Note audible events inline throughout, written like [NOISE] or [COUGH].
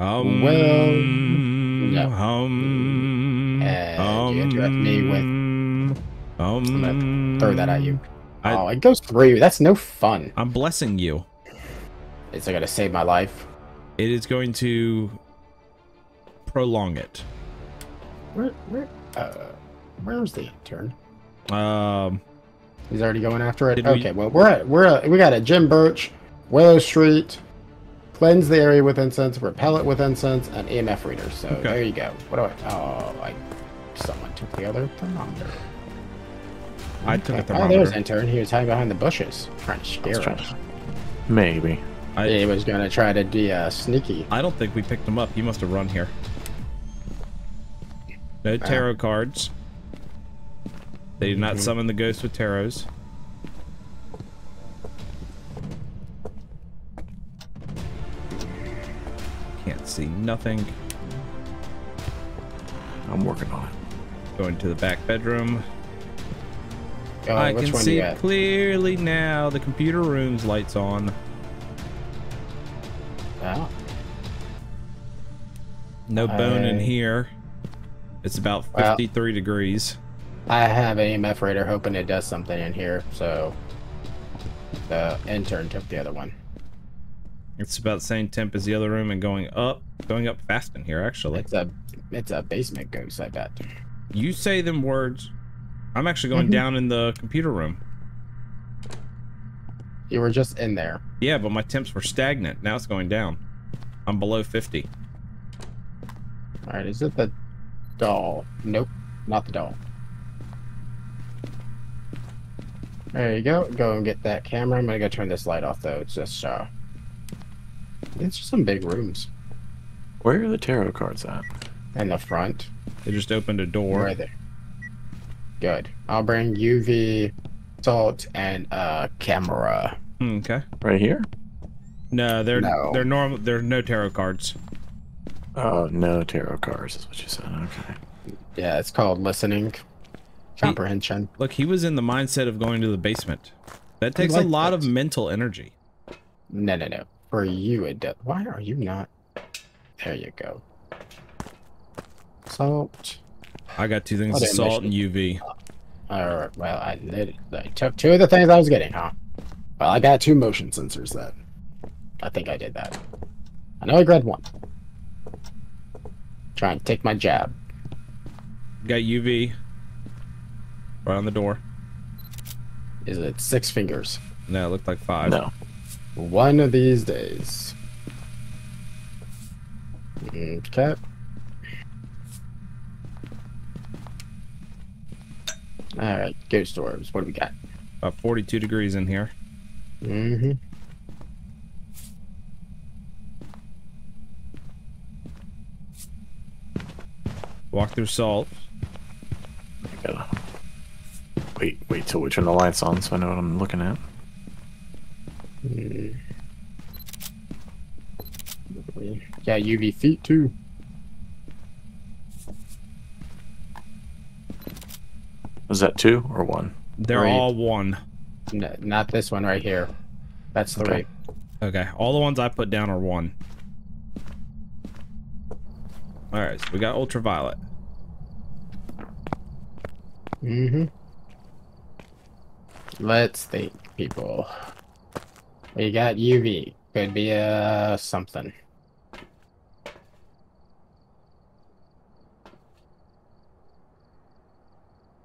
Um, Well, no. Um, And you interrupt me with- um, I'm gonna throw that at you. I- oh, it goes through you. That's no fun. I'm blessing you. Is it gonna save my life? It is going to prolong it. Where, where, uh, where's the intern? Um, He's already going after it. Did we- okay, well we're at, we're at, we got a Jim Birch, Willow Street, cleanse the area with incense, repel it with incense, and EMF reader. So Okay. there you go. What do I? Oh, I someone took the other thermometer. I took a Okay. Oh, there's thermometer. intern. He was hiding behind the bushes, trying to scare Let's try us. to- Maybe. I, He was gonna try to be uh, sneaky. I don't think we picked him up. He must have run here. No tarot cards. They did not Mhm. summon the ghost with tarots. See nothing. I'm working on it. Going to the back bedroom. Oh, I can see clearly now. The computer room's lights on. Oh, No bone in here. It's about Well- 53 degrees. I have an EMF reader, hoping it does something in here. So the intern took the other one. It's about the same temp as the other room and going up. Going up fast in here, actually. It's a it's a basement ghost, I bet. You say them words. I'm actually going Mhm. down in the computer room. You were just in there. Yeah, but my temps were stagnant. Now it's going down. I'm below 50. All right, is it the doll? Nope, not the doll. There you go. Go and get that camera. I'm gonna go turn this light off though. It's just uh, it's just some big rooms Where are the tarot cards at? in the front. They just opened a door. Right there. Good. I'll bring UV, salt, and uh camera. Hmm, Okay. Right here? No, they're No. they're normal. There are no tarot cards. Oh, no tarot cards is what you said. Okay. Yeah, it's called listening, comprehension. Look, he was in the mindset of going to the basement. That takes a like lot of mental energy. No, no, no. For you, it does. Why are you not? There you go. Salt. I got two things Oh, of salt and UV. All right. well, I, lit- I took two of the things I was getting, huh? Well, I got two motion sensors then. I think I did that. I know I grabbed one. Try and take my jab. Got UV. Right on the door. Is it six fingers? No, it looked like five. No. One of these days. Okay. Alright, ghost orbs. What do we got? About 42 degrees in here. Mm-hmm. Walk through salt. I gotta wait. Wait till we turn the lights on so I know what I'm looking at. Mm. Yeah, UV feet too. Was that two or one? They're Three. all one. No, not this one right here. That's three. Okay. Okay, all the ones I put down are one. All right, so we got ultraviolet. Mm-hmm. Let's think, people. We got UV. Could be uh something.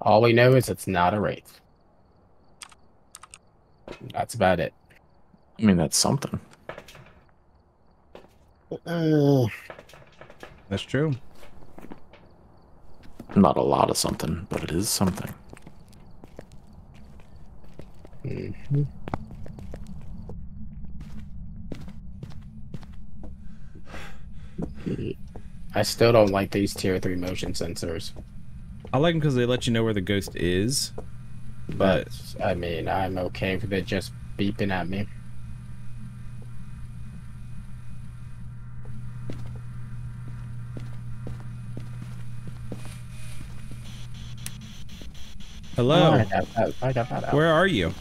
All we know is it's not a wraith. That's about it. I mean, that's something. Uh, That's true. Not a lot of something, but it is something. mhm. I still don't like these tier three motion sensors, I like them because they let you know where the ghost is. but I mean, I'm okay with it just beeping at me. Hello, I got that, I got that out. where are you?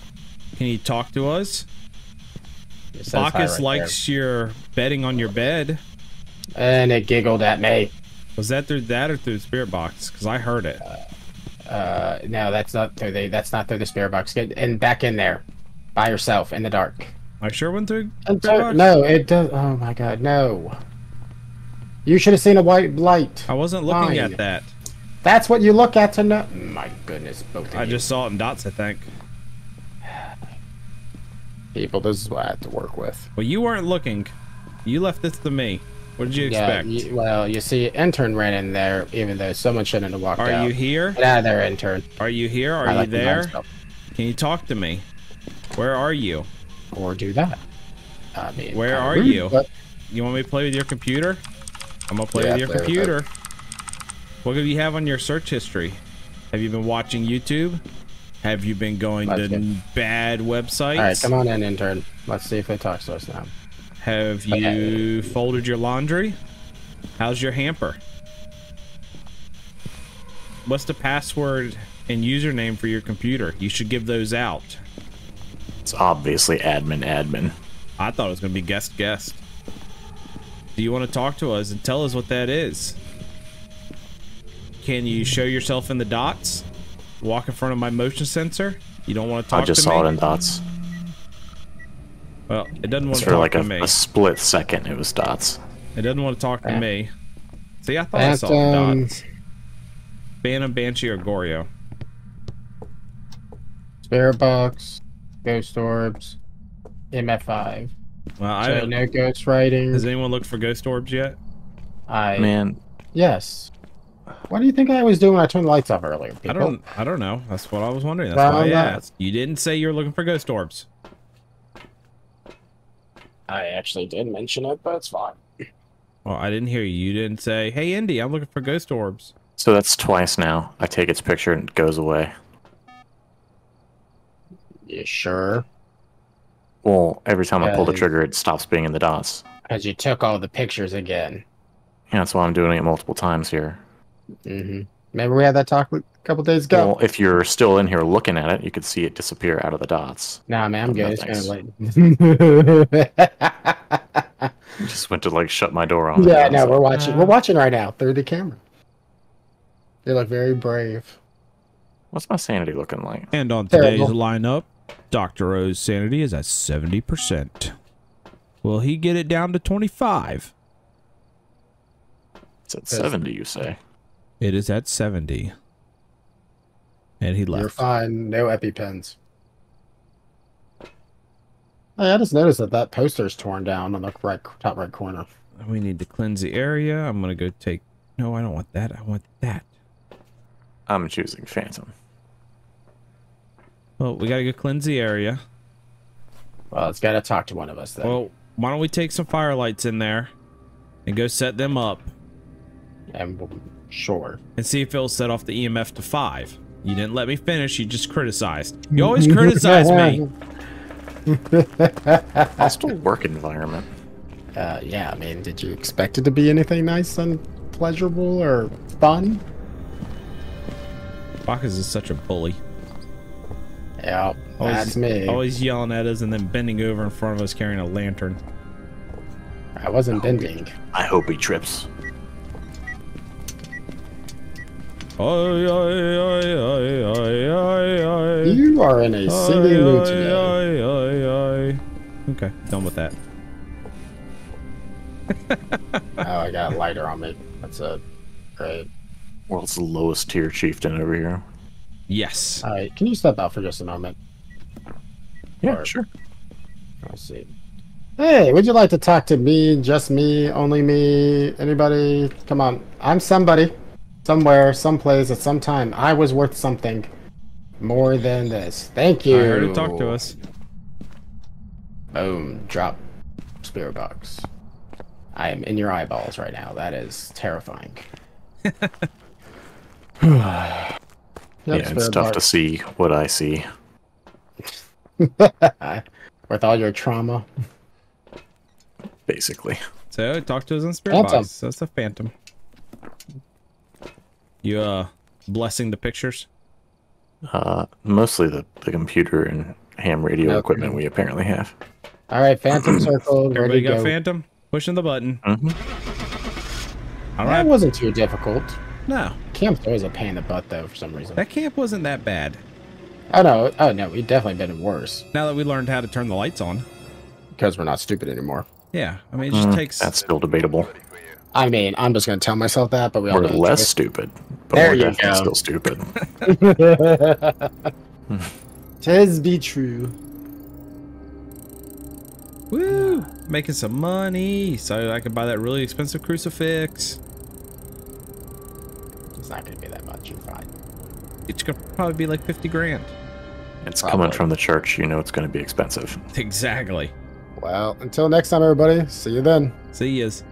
Can you talk to us? Bacchus right likes your bedding on your bed. and it giggled at me. Was that through that or through the spirit box? Because I heard it. Uh, no, that's not through the. That's not through the spirit box. Get and back in there, by yourself in the dark. I sure went through. And so- box? no, it does. Oh my god, no. You should have seen a white light. I wasn't looking Fine. at that. That's what you look at to know. My goodness, both of I you just saw it in dots. I think. people. This is what I have to work with. Well, you weren't looking. You left this to me. What did you Yeah. expect? You, well, you see, intern ran in there, even though someone shouldn't have walked Are out. you here? Get out of ah, there, intern. Are you here? Are I you like there? Can you talk to me? Where are you? Or do that. I mean, Where are rude, you? but- You want me to play with your computer? I'm gonna play Yeah, with your play with computer. What do you have on your search history? Have you been watching YouTube? Have you been going Let's to get- bad websites? All right, come on in, intern. Let's see if it talks to us now. Have you folded your laundry? How's your hamper? What's the password and username for your computer? You should give those out. It's obviously admin admin. I thought it was going to be guest guest. Do you want to talk to us and tell us what that is? Can you show yourself in the dots? Walk in front of my motion sensor? You don't want to talk to me? I just saw me? it in dots. Well, it doesn't want It's to talk like to a, me. a split second. It was dots. It doesn't want to talk to Yeah. me. See, I thought I saw Phantom. dots. Phantom, Banshee, or Goryo. Spirit box, ghost orbs, EMF5. Well, I So no ghost writing. has anyone looked for ghost orbs yet? I Man, yes. What do you think I was doing when I turned the lights off earlier? I don't. I don't know. That's what I was wondering. That's Well, why I asked. You didn't say you were looking for ghost orbs. I actually did mention it, but it's fine. Well, I didn't hear you. You didn't say, "Hey, Indy, I'm looking for ghost orbs." so that's twice now. I take its picture and it goes away. You sure? Well, every time I pull the trigger, it stops being in the dots. Because you took all the pictures again. Yeah, that's why I'm doing it multiple times here. hmm Remember we had that talk a couple days ago? Well, if you're still in here looking at it, you could see it disappear out of the dots. nah, man, I'm No, good. It's thanks. kind of late. [LAUGHS] Just went to like shut my door on. yeah, no, we're watching. "Uh, We're watching right now through the camera. They look very brave. What's my sanity looking like? And on Terrible. today's lineup, Doctor O's sanity is at seventy percent. Will he get it down to twenty-five? It's at 70, you say? It is at seventy. And he left. You're fine. No EpiPens. Oh, hey, I just noticed that that poster is torn down on the right top right corner. We need to cleanse the area. I'm gonna go take. No, I don't want that. I want that. I'm choosing Phantom. Well, we gotta go cleanse the area. Well, it's got to talk to one of us then. Well, why don't we take some firelights in there and go set them up and we'll, sure. and see if it'll set off the EMF to five. You didn't let me finish. You just criticized. You [LAUGHS] always criticize me. [LAUGHS] Hostile work environment. Uh, yeah, I mean, did you expect it to be anything nice and pleasurable or fun? Bacchus is such a bully. Yeah, Always- that's me. Always yelling at us and then bending over in front of us carrying a lantern. I wasn't bending. I hope he trips. You are in a singing mood today. Okay, done with that. [LAUGHS] Oh, I got a lighter on me. That's a great. World's lowest tier chieftain over here. Yes. All right, can you step out for just a moment? Yeah, Or- sure. Let's see. Hey, would you like to talk to me? Just me? Only me? Anybody? Come on. I'm somebody. Somewhere, someplace, at some time. I was worth something more than this. Thank you. I you. heard him talk to us. Boom. Drop spirit box. I am in your eyeballs right now. That is terrifying. [LAUGHS] Yeah, it's spirit tough to see what I see. [LAUGHS] With all your trauma. Basically, So talk to us on Spirit Phantom. Box. That's a phantom. You uh blessing the pictures? uh, mostly the, the computer and ham radio Okay. equipment we apparently have. All right, Phantom [CLEARS THROAT] Circle, ready Everybody to got go. phantom? Pushing the button. hmm All That right. wasn't too difficult. No, Camp's always a pain in the butt though for some reason. that camp wasn't that bad. Oh no, oh no, we've definitely been in worse Now that we learned how to turn the lights on. because we're not stupid anymore. Yeah, I mean, it just Mm, takes. That's still debatable. I mean, I'm just gonna tell myself that, but we we're know less the stupid, but There we're you go. still stupid. truth. [LAUGHS] Tis be true. Woo! Making some money so I can buy that really expensive crucifix. It's not gonna be that much. You're fine. It's gonna probably be like 50 grand. It's coming from the church. You know it's going to be expensive. Exactly. Well, until next time, everybody. See you then. See yous.